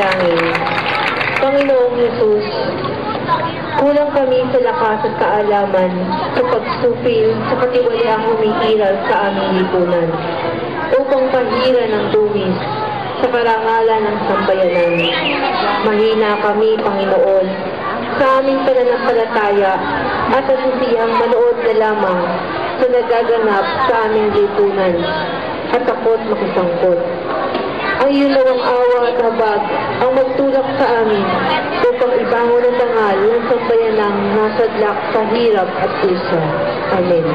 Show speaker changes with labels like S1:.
S1: panalangin. Panginoong Jesus, kulang kami sa lakas at kaalaman sa pagsupil sa katiwalaang humihiral sa aming lipunan upang pahira ng tumis sa karangalan ng sambayanan. Mahina kami, Panginoon, sa aming pananampalataya at asisiyang manood na lamang sa nagaganap sa aming lipunan at takot makisangkot. Ang yulawang habag ang magtulak sa amin upang ibangon ang dangal ng sambayanang nasadlak sa hirap at pusa. Amen.